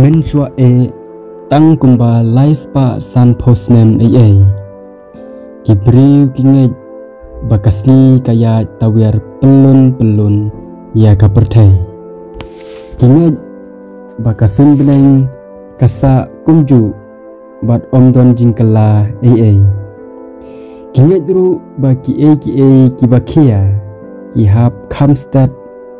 men chua e tang kumba lais pa san posnem e e. Kibriu kinge bakasli kaya tawir pelun pelun ya kapertai kinge bakasun beneng kasa kumju bat om don jingkala e e. Kinge dru baki e ki e ki bakia ki hap kamstad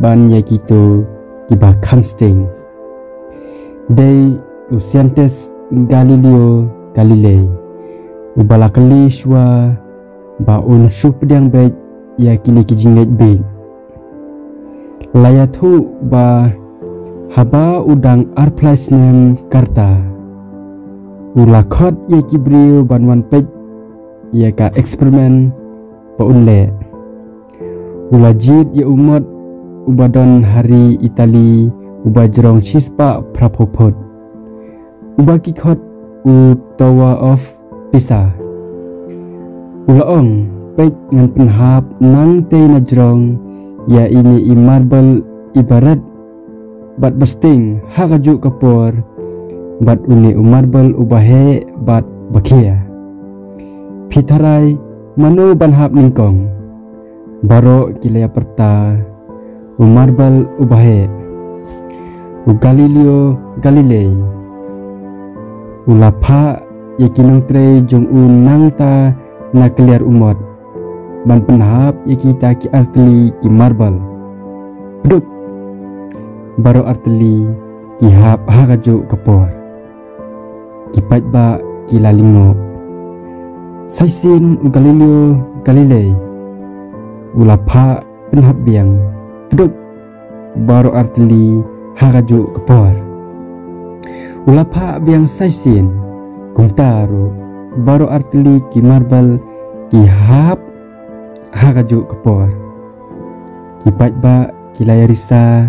ban ya gitu ki ba kamsting Day Usiantes Galileo Galilei. Ubalakali shwa ba un shup diang bet ya kini kijinget bet Layatu ba haba udang arplais nem karta. Ulakot ya kibriu banwan pet ya ka eksperimen ba unle Ulajid ya umat ubadon hari Itali uba jerong chispa prapopot uba kikot u tawa of pisa. Ulaong pek ngan penhap nang te na jerong ya ini i ibarat bat besting hakaju kapor. Bat uni u marble ubahe bat bakia. Pitarai manu banhap ningkong. Baro kilaya perta u marble ubahe Galileo Galilei. U lapha yakinong tre jong u nangta na keliar umot. Ban penhap yakita ki artli ki marbal. Pedut! Baro artli ki hap hagajo kapor ki ba ki lalingo. Saisin Galileo Galilei. U lapha penhap biang. Pedut! Baro artli hagaju kepor ulapa biang saisin kung taru baru artili ki marbal ki hap hagaju kepor ki ba ki layarisa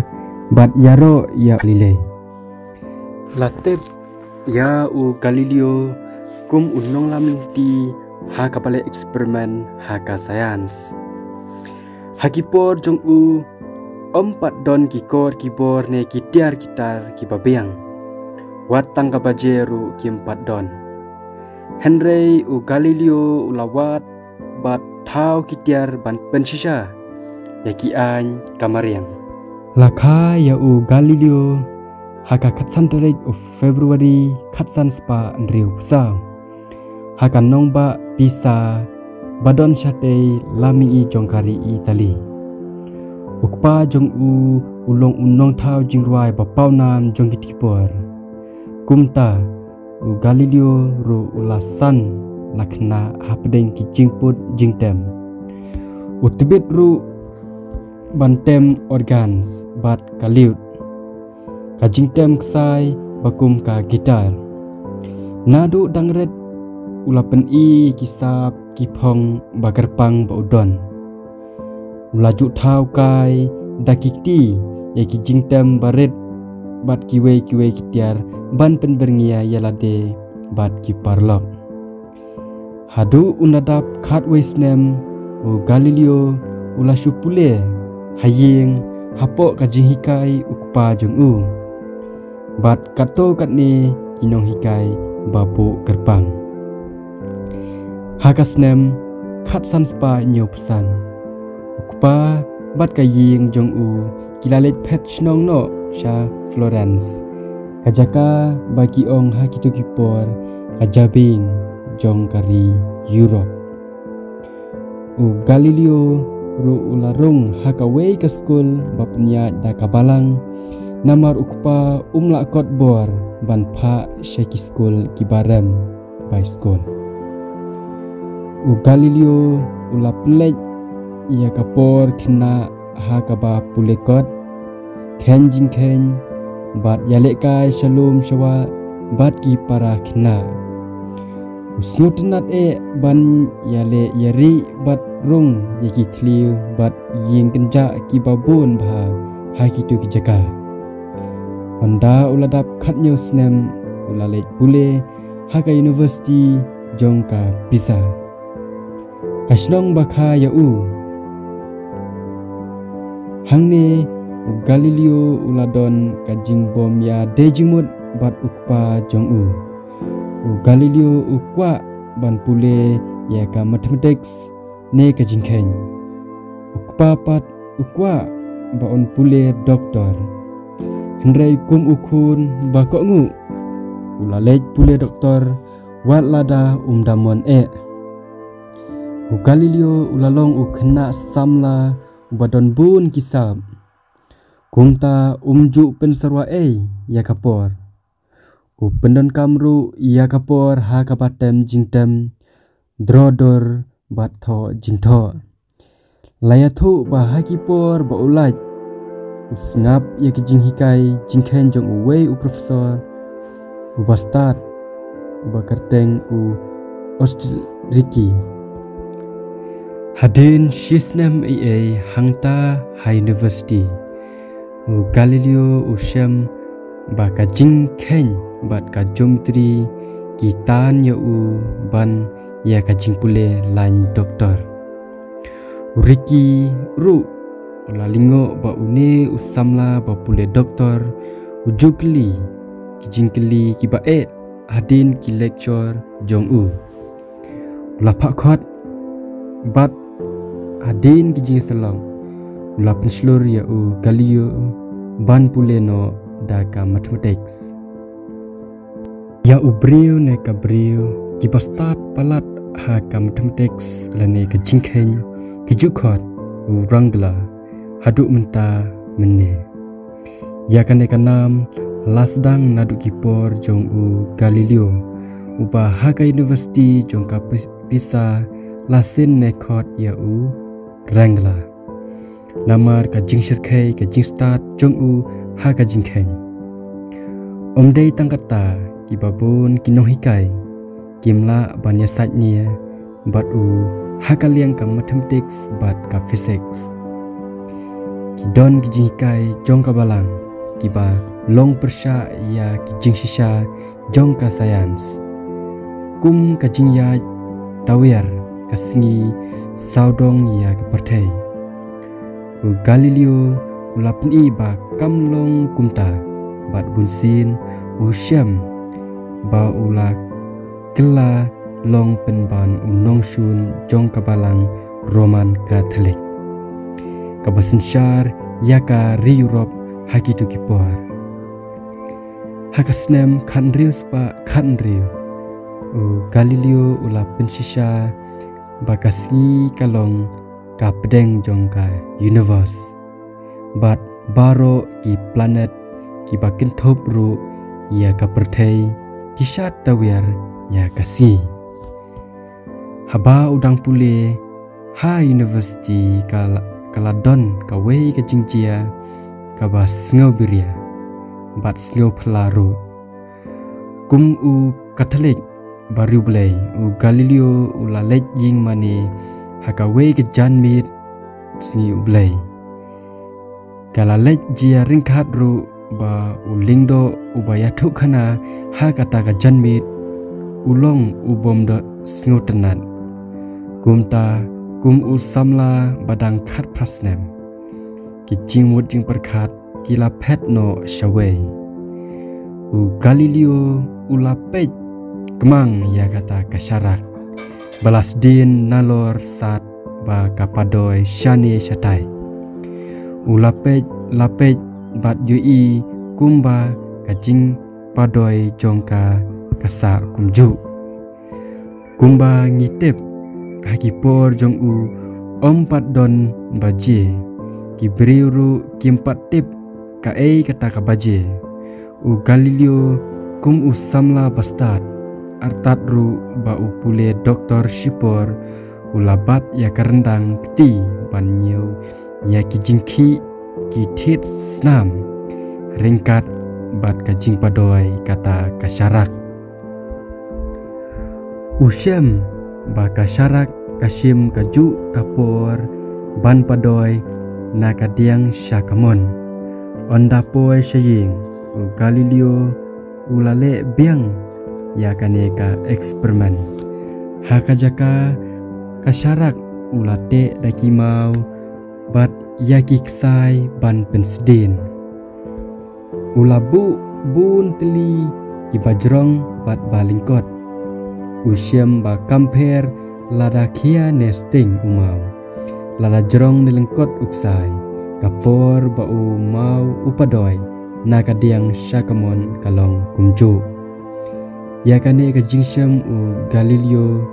bat yaro ya lile. Latep ya u galileo kum unong lamin ti ha kapale eksperimen ha ka sains hakipor jong u empat don kikor kibor ne kitiar kitar kibabiang watang kabajeru empat don. Henry u Galileo ulawat bat tau kitiar ban pensisa ya ki an kamariang laka ya u Galileo haka katsan tarik u Februari katsan spa andriu sa haka nongba bisa badon syate lami i jongkari i tali ukpa jong u ulong unong thao jingruai ba pau nam jong kitipor kumta u galileo ru ulasan lakna hapdeng ki jingput jingtem utbit ru bantem organs bat kaliut. Ka jingtem ksai bakum ka gitar. Nadu dangret ulapen i kisap kipong bagerpang ba udon Melaju tau kai dakikti ya ki jingtem baret bat kiwe kiwe kitiar ban pen berngia yalade bat ki parlok hadu unadap khat waisnem u galileo ula shupule haying hapo ka hikai ukpa jung u. Bat kato katne kinong hikai babu gerbang. Hakasnem khat sanspa nyopsan ukpa bat ka ying jong u kilalet pet chnong no sha Florence. Kajaka baki ong ha kitu kipor kajabing jong kari Europe. U Galileo ru ularung hakawei ka school bapnya da kabalang namar ukpa umla kot bor ban pha shaki school kibarem by school u Galileo ula plek ia kapor kena ha kaba pulekot ken jing ken bat yalek kai shalom shawa bat ki para kena. Usnutenat e ban yale yari bat rung yaki tliu bat ying kenja ki babun bha ha ki tu ki jaka. Anda uladap khat nyo snem ulalet pule ha ka university jongka bisa. Kashnong bakha ya u hangne Galileo uladon kajing bom ya dejimut bat ukpa jong u. U Galileo ukwa ban pule ya ka mathematics ne ka jingkhen. Ukpa pat ukwa ba on pule doktor. Hendrai kum ukun ba ko ngu. Ulalej pule doktor wat lada umdamon e. U Galileo ulalong u kena samla badon bun kisab. Kumta umju pensarwa e ya kapor. U pendon kamru ya kapor ha kapatem jingtem drodor bat tho jingtho. Layathu ba ha kipor ba ulaj. Usngap ya ki jinghikai jingkhen jong uwe u profesor. U bastad u Austriki. Hadin Shisnam EA Hangta High University. U Galileo Usham Ba ka jing ken bat ka jomtri ki tan ya u ban ya ka jing pule lan doktor. Uriki ru ula lingo ba une usamla ba pule doktor. Ujukli ki jingkli ki ba e hadin ki lecture jong u. Ula khot bat adin kijing salong ula penslur ya u galio ban puleno daga mathematics. Ya u brio ne ka brio ki pastat palat ha ka mathematics lane ka jingkhen ki jukhot u rangla hadu menta menne ya kane ka nam lasdang nadu kipor jong u galileo. Uba haka university jong ka pisa lasin ne khot ya u rangla. Namar ka jingshir khai ka jingstat jong u ha ka jingkhen omdei tangkata ki babun ki nohikai kimla banya satnia bat u ha ka mathematics bat ka physics. Ki don ki jingkai jong ka balang. Ki ba long persha ya ki jingshisha jong ka science. Kum ka jingya tawir kasingi saudong ya ke pertai u galileo ulapin i ba kamlong kumta bat bunsin u syam ba ula kela long penban unong shun jong kabalang roman katolik. Kabasin syar yaka ri Europe hakitu kipor hakasnem kan riu spa kan riu u galileo ulapin shisha bakasngi kalong ka pedeng jong ka universe. Bat baro ki planet ki bakin thop ru ya ka perthei ki shat tawiar ya kasi haba udang pule ha university kala kala don ka wei ka jingjia ka ba sngo biria. Bat sngo phlaru kum u katolik baru blay u galileo u la jing mani haka we ke jan mit singi u blay kala lej jia ringkhat ru ba u lingdo u ba ya thu khana ha kata ka jan mit ulong u bom do singo kumta kum u samla badang khat prasnem. Ki jing mut jing perkhat kila pet no shaway u galileo u la pej Kemang ya kata kasyarak Balas din nalor sat ba kapadoy shani shatai. Ulapej lapej bat yui kumba kajing padoy jongka kasa kumju Kumba ngitip hakipor jong u ompat don baje Kibriuru kimpat tip ka ei kata kabaje U Galileo kum u samla bastat artat ru ba upule doktor shipor ulabat ya kerendang kti banyo ya kijingki ki tit snam ringkat bat kajing padoi kata kasyarak ushem ba kasyarak kasim kaju kapor ban padoi nakadiang syakamon. Onda poe shaying u galileo ulale biang ya kaneka eksperimen. Haka jaka kasyarak ulate daki mau bat ya kiksai ban pensdin. Ulabu bun teli ki bajrong bat balingkot. Usiam ba kamper lada kia nesting umau. Lada jerong nilengkot uksai. Kapor ba u mau upadoi. Nakadiang shakamon kalong kumju yakane ka jingsham u galileo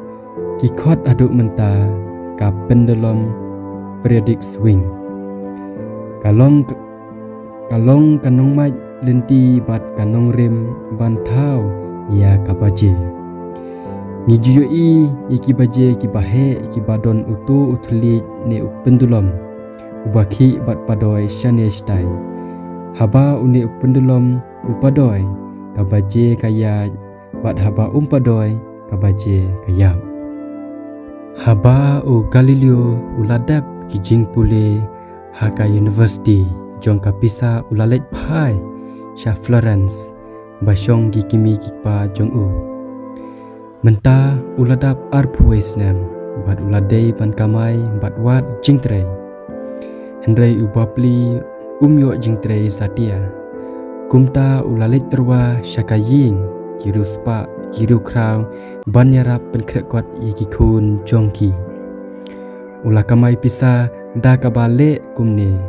ki khot aduk menta ka pendulum periodic swing kalong kalong kanong mai lenti bat kanong rim ban thau ya kabaje ni juyo i iki baje ki bahe ki badon utu uthli ne pendulum. Ubaki bat padoi shane stai haba uni pendulum upadoi kabaje kaya bat haba umpadoi kabaje kaya haba u galileo uladap ki jingpule haka university jong kapisa ulalet pai sha Florence basyong gikimi kikpa jong u menta uladap arpues nem bad uladei pan kamai bad wat jingtre hendrai ubapli umyo jingtre satia. Kumta ulalet terwa syakayin kiru spa kiru kraw banyarap penkrekot yikikun jongki ulakamai pisa da kabale kumne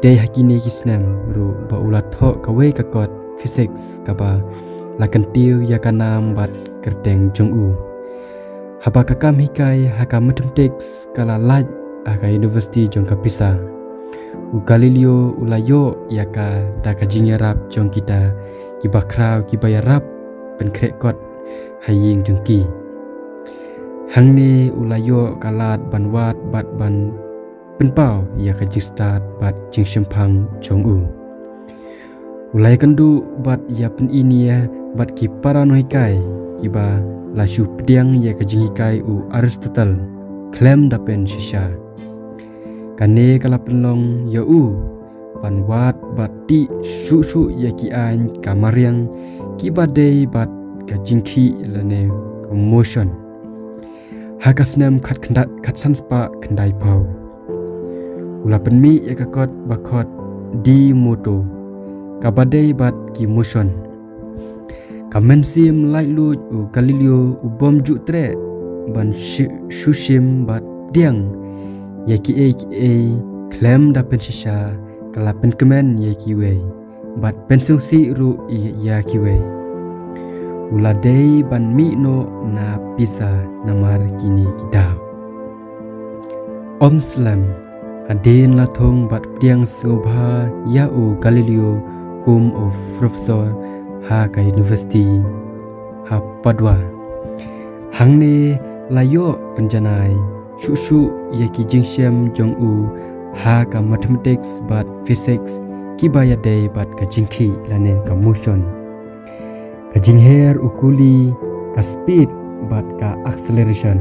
Day hakini kisnem ru ba ulat ho kawe kakot physics kaba lakan tiu ya kanam bat kerteng jong u. Haba kakam hikai haka mathematics kala laj aka university jong. U Galileo ulayo ya ka da ka rap jong kita ki bakrau pen haying jong ki. Hang kalat bat ban ya bat u bat ya pen ini ya bat ki paranoi kai ki ba la shu pdiang ya kai u aristotle klem da pen shisha kane kala penlong ya u pan wat bat ti shu shu ya ki an kamariang ki ba dei bat ka jing ki lane motion hakasnem khat khat khat sanspa khandai pau. Ula penmi ya kakot bakot di moto. Kabadai bat ki motion kamen sim lai lu u galileo u bom ju tre ban shushim bat diang. Ya ki e klem da pen shisha kala pen kemen ya ki we bat pen si ru ya ki we ula dei ban mi no na pisa namar kini kita Om Slam Adin la thong bat tiang sobha ya u Galileo kum of professor ha ka university ha padwa hang ne layo penjanai shu shu ya ki jingshem jong u ha ka mathematics bat physics ki ba ya dei bat ka jingki lane ka motion ka jingher ukuli ka speed bat ka acceleration.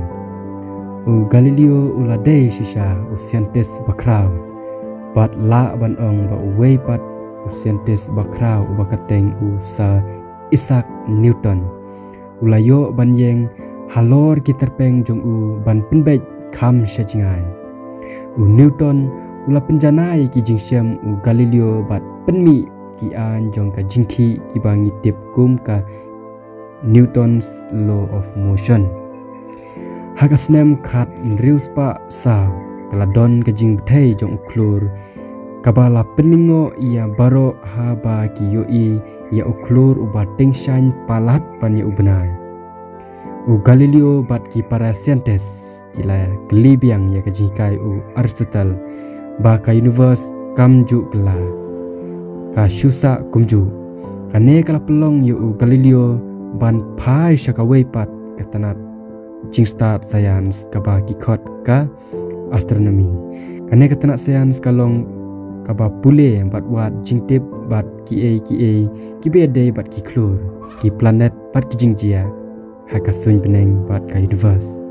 U Galileo uladei shisha u siantes bakrau. Bat la ban ong ba wei pat u siantes bakrau u bakateng u sa Isaac Newton. Ulayo ban yeng halor kiterpeng jong u ban penbej kam shachingai u Newton ula penjanai ki jingsem u Galileo bat penmi ki an jong ka jingki ki bangi tip kum ka Newton's law of motion. Hagasnem khat rius pa sa kala don ke jing thei jong klur. Kabala peningo ia baro ha ba ki yo i ia uklur u bating shine palat pani ubnai u galileo bat ki para scientist kila glibiang ya ke jikai u aristotle ba ka universe kamju kala ka shusa kumju kane kala pelong yu galileo ban phai shakawei pat ketanat jing start science kaba kikot ka astronomy kane katana science kalong kaba pule bat wat jing tip bat ki a ki a ki be day bat ki klur ki planet bat ki haka sun peneng bat ka universe.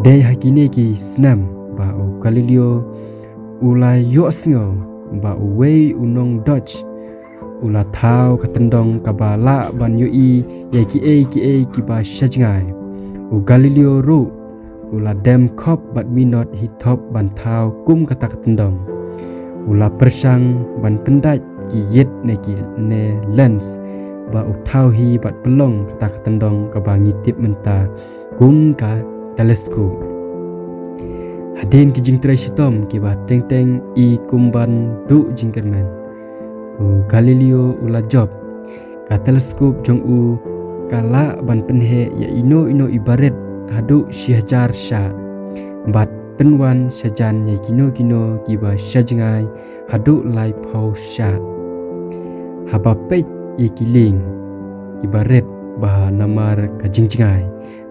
Day hakine ki snam ba o galileo ulai yo sngo ba way unong dodge. Ula thao katendong kabala ban yu i ye ki a ki a ki ba shajngai. U Galileo ru ula dem kop bat minot hitop ban thau kum kata ula persang ban pendat ki yet ne ki ne lens ba utau hi bat belong kata ketendong ke bangi tip menta gun ka teleskop hadin ki jing trai sitom ki teng teng i kumban du jingkerman u galileo ula job. Ka teleskop jong u kala ban penhe ya ino ino ibaret hadu sihajar sha. Bat penwan sajan ya kino kino kiba shajengai hadu lai pau sha. Haba pek ikiling ibaret bah namar kajingcingai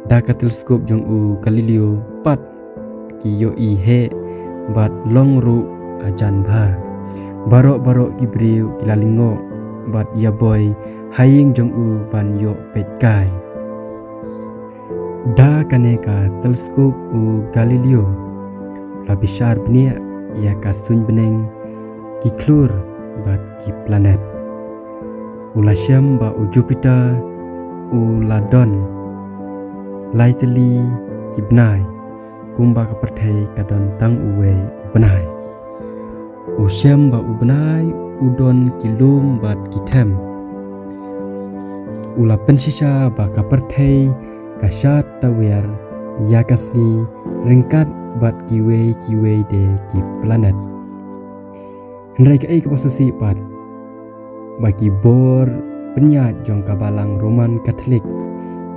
da ka teleskop jong u Galileo pat ki yo i he bat long ru ajan ba. Barok barok kibriu kilalingo bat ya boy haying jong u ban yo petkai da kane ka teleskop u Galileo. La bishar bnia ya ka sun beneng ki klur bat ki planet. Ula syam ba u Jupiter u ladon. Laiteli kibnai kumba ka perthai kadon tang uwe benai u syam ba u benai udon kilum bat kitem ula pensisa ba ka perthai kasat tawer yakasni ringkat bat kiwe kiwe de ki planet. Hendrai ka ai ka posisi pat bagi bor penyat jong kabalang Roman Katolik.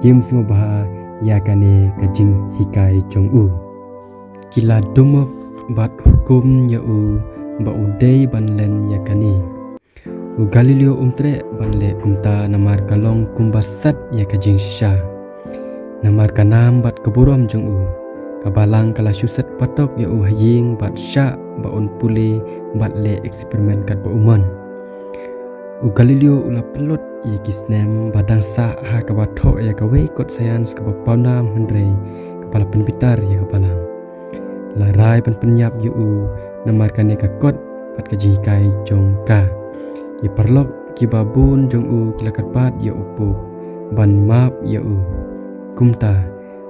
Kim ngubah ya kane kajing hikai jong u kila dumok bat hukum ya u ba udai banlen ya kane u Galileo umtre banle kumta namar kalong kumbasat ya kajing sha. Namar kanam bat keburom jong u kabalang kala syuset patok ya u haying bat sha ba un pule bat le eksperimen kat ba umon u Galileo ula pelot ia kisnem badang sa ha ka batho ya ka wei kot sains ka bapana hendrei kepala penpitar ya kepala la rai pen penyap yu u namar ka kot pat ka jikai jong ka. I perlok ki babun jong u kilakat pat ya upu ban map ya u. Kumta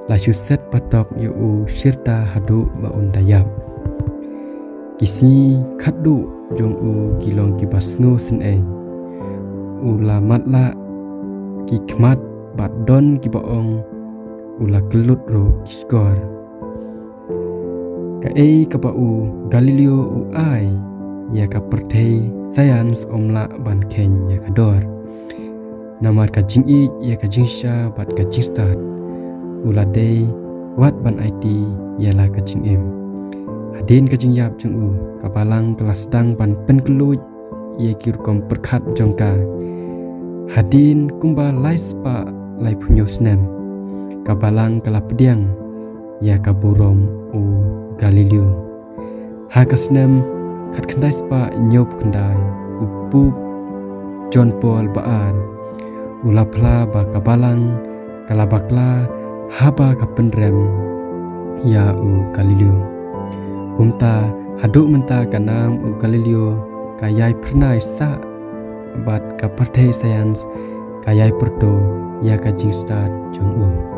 la set patok ya u shirta hadu ba undayap kisi khadu jong u kilong ki basngo sen ei. Ula matla ki kmat bat don ki baong ula kelut ro kiskor ka e ka pa u galileo u ai ya ka perthei science omla ban ken ya ka dor namar ka jing i ya ka jing sha bat ka jing start ula de wat ban it ya la ka jing em hadin ka jing yap jung u. Ka balang kelas dang ban pen keluj ia kir kom perkat jongka hadin kumba laispa lai punyo snem. Kabalang kala pediang ya kaburom u galileo. Hakasnem kat kendai spa nyop kendai upu John Paul baan ulapla ba kabalang kalabakla haba kapenrem ya u galileo. Kumta haduk menta kanam u galileo kayai pernah sa bat ka parthai science kayai perdo ya ka jing start jong u